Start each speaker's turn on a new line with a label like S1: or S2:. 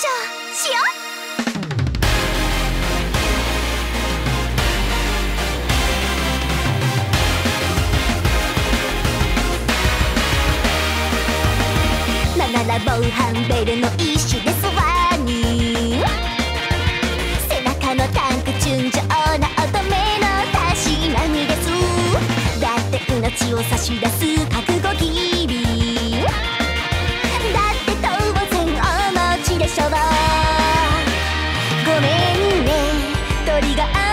S1: しよう。なら防犯ベルの一種ですわに。背中のタンク純情な乙女のたしなみです。だって命を差し出す覚悟ごめんね。鳥が